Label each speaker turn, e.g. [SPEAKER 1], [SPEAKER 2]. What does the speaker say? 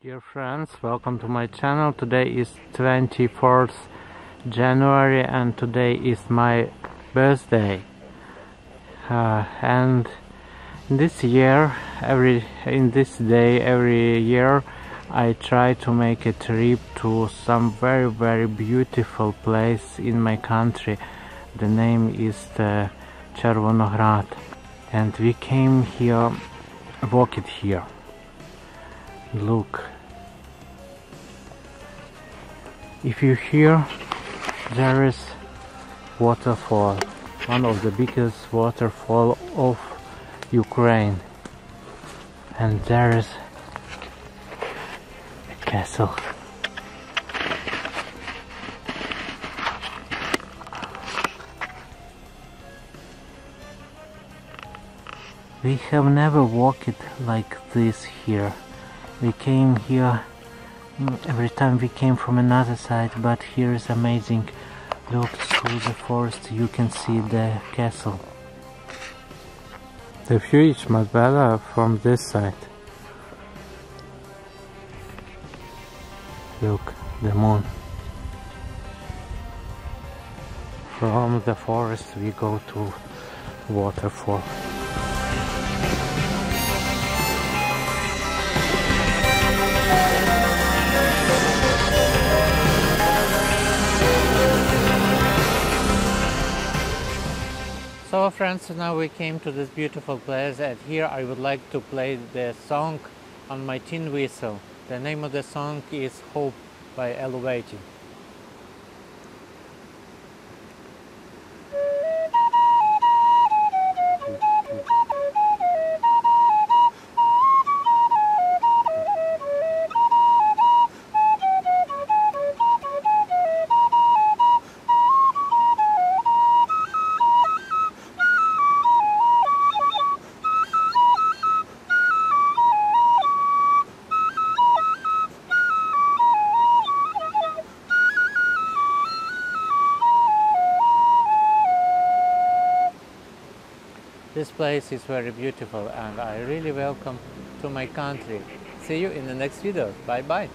[SPEAKER 1] Dear friends, welcome to my channel. Today is 24th January and today is my birthday. Uh, and this year, every in this day every year, I try to make a trip to some very very beautiful place in my country. The name is the Chervonograd, and we came here, walked here. Look if you hear there is waterfall one of the biggest waterfall of Ukraine. And there is a castle. We have never walked like this here. We came here every time we came from another side but here is amazing. Look through the forest you can see the castle. The view is much better from this side. Look the moon. From the forest we go to waterfall So friends, now we came to this beautiful place and here I would like to play the song on my tin whistle. The name of the song is Hope by Elevating. This place is very beautiful and I really welcome to my country. See you in the next video. Bye bye.